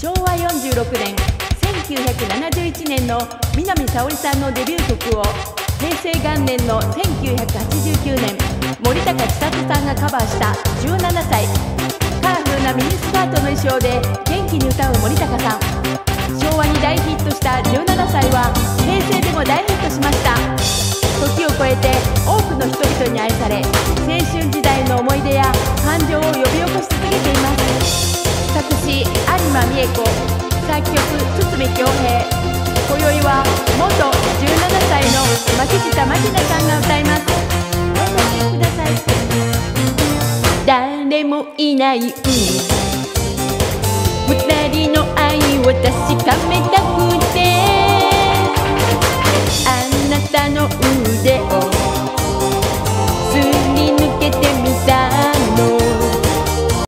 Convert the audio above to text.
昭和46年1971年の南沙織さんのデビュー曲を平成元年の1989年森高千里さんがカバーした17歳カラフルなミニスカートの衣装で元気に歌う森高さん。昭和に大ヒットした17歳は平成でも大ヒットしました。時を超えて多くの人々に愛され青春時代の思い出や感情を呼び起こ作曲堤恭平今宵は元17歳の牧下真希奈さんが歌います。お聴きください誰もいない海二人の愛を確かめたくてあなたの腕を